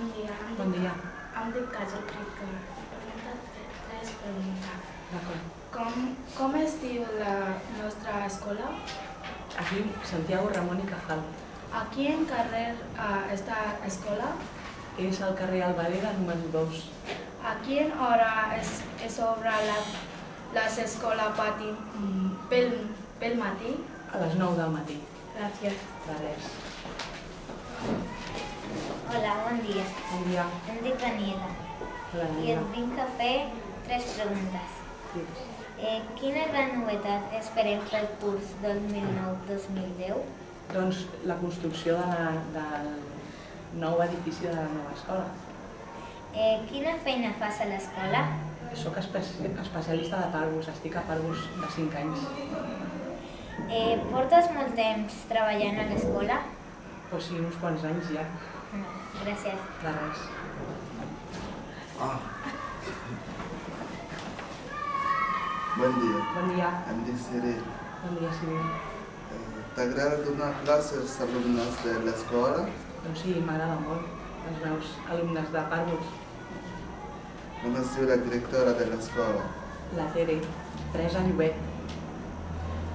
Bon dia. Em Bon dic- dia. Em dic Kajal tre- tres preguntes. D'acord. Com, com es diu la nostra escola? Es diu Santiago Ramon i Cajal. A quin carrer uh, està escola? És al carrer Alvareda, número 2. A quina hora es, es obre la, les escola pati mm, pel, pel matí? A les 9 del matí. Gràcies. De res. Hola, bon dia. Bon dia. Em dic Daniela La i et vinc a fer tres preguntes. Digues. Eh, quina gran novetat esperem pel curs 2009-2010? Doncs la construcció de la, del nou edifici de la nova escola. Eh, quina feina fas a l'escola? Soc espe especialista de pàrvuls, estic a pàrvuls de 5 anys. Eh, portes molt temps treballant a l'escola? O sigui, uns quants anys ja. No, gràcies. De res. Ah. Bon dia, Bon dia. em dic Siri. Bon dia, Sílvia. Eh, T'agrada donar classes als alumnes de l'escola? Doncs sí, m'agrada molt. Els meus alumnes de pàrvuls. Com es diu la directora de l'escola? La Tere. Teresa Llobet.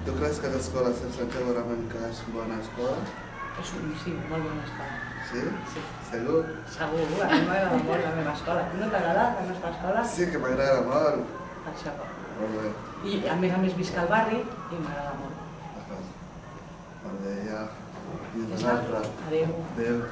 Tu creus que l'escola Sant Santiago Ramènica és bona escola? És un, sí, molt bona escola. Sí? Sí. Segur? Segur, a mi m'agrada molt la meva escola. No t'agrada la nostra escola? Sí que m'agrada molt. Per això. Molt bé. I a més a més visc al barri i m'agrada molt. Molt bé, ja. I altra. Adéu. Adéu.